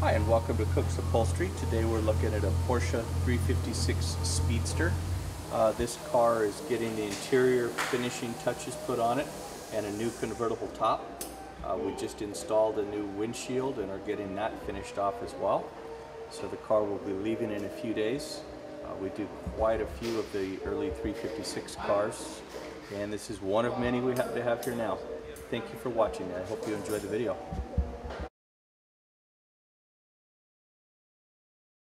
Hi and welcome to Cook's Upholstery. Today we're looking at a Porsche 356 Speedster. Uh, this car is getting the interior finishing touches put on it and a new convertible top. Uh, we just installed a new windshield and are getting that finished off as well. So the car will be leaving in a few days. Uh, we do quite a few of the early 356 cars and this is one of many we have to have here now. Thank you for watching. I hope you enjoy the video.